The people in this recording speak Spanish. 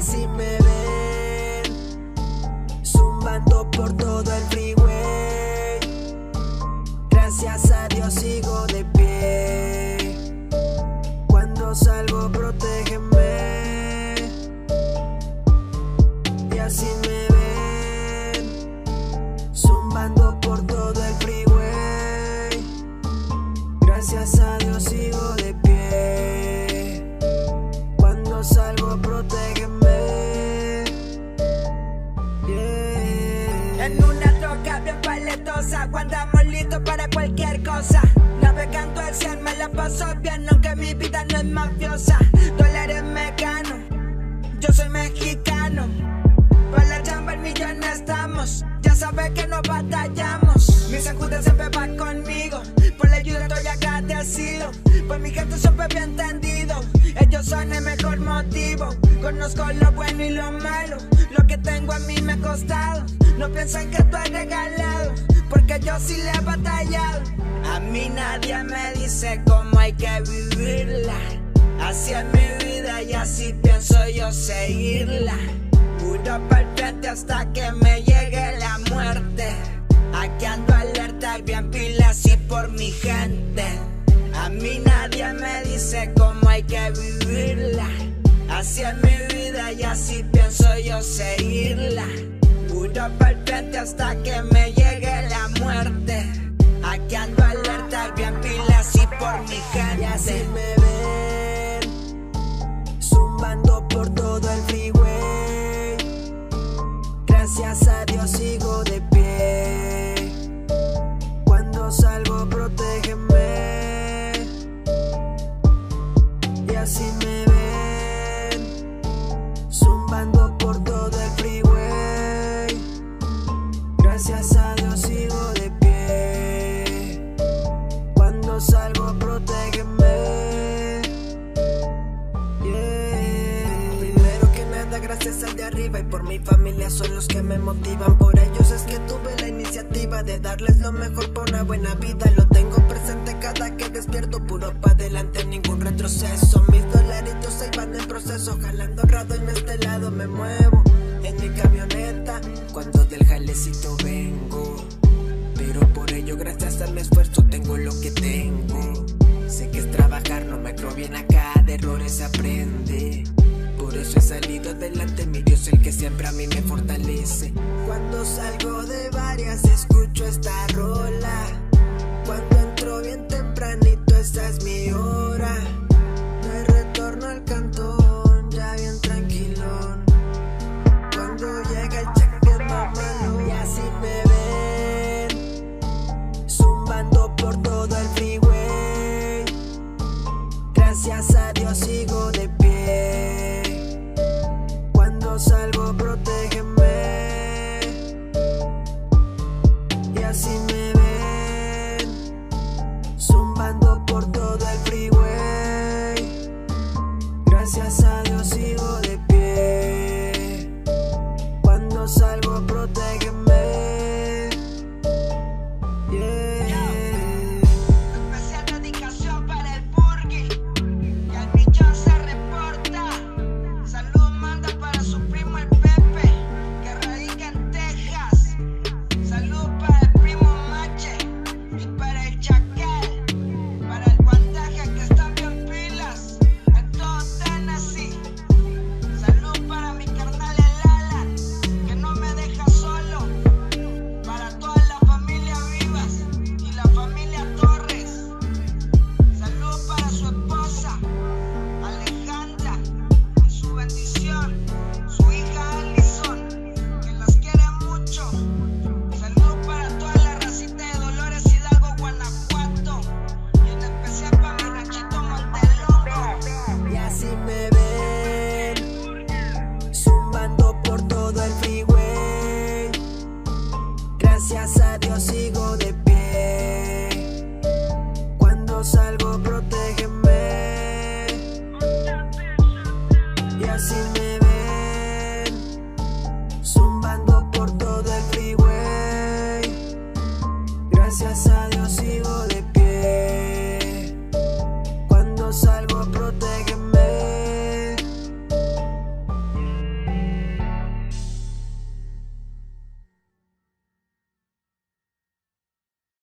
Y así me ven, zumbando por todo el freeway. Gracias a Dios sigo de pie. Cuando salgo, protégeme. Y así me ven, zumbando por todo el freeway. Gracias a una troca bien paletosa, cuando andamos listos para cualquier cosa. Navegando al cielo me la paso bien, aunque mi vida no es mafiosa. Dólares mecano, yo soy mexicano. Para la chamba el millón estamos, ya sabes que no batallamos. Mi Judas siempre va conmigo, por la ayuda estoy agradecido. Pues mi gente siempre bien entendido, ellos son el mejor motivo. Conozco lo bueno y lo malo, lo que tengo a mí me ha costado. No piensen que estoy regalado, porque yo sí le he batallado. A mí nadie me dice cómo hay que vivirla. Así es mi vida y así pienso yo seguirla. Puro para hasta que me llegue la muerte. Aquí ando alerta y bien pilas y por mi gente. A mí nadie me dice cómo hay que vivirla. Así es mi vida y así pienso yo seguirla. Puro para hasta que me llegue la muerte. Aquí ando alerta bien pilas y por mi gente. Sigo de pie. Cuando salgo, protégeme. Primero que nada, gracias al de arriba y por mi familia son los que me motivan. Por ellos es que tuve la iniciativa de darles lo mejor por una buena vida. Lo tengo presente cada que despierto, puro pa' adelante, ningún retroceso. Mis dolaritos ahí van en proceso, jalando rado en este lado me muevo. En mi camioneta, cuando del jalecito vengo. Ello, gracias a mi esfuerzo, tengo lo que tengo. Sé que es trabajar, no me creo bien acá, de errores se aprende. Por eso he salido adelante, mi Dios el que siempre a mí me fortalece. Cuando salgo de varias, escucho esta rola.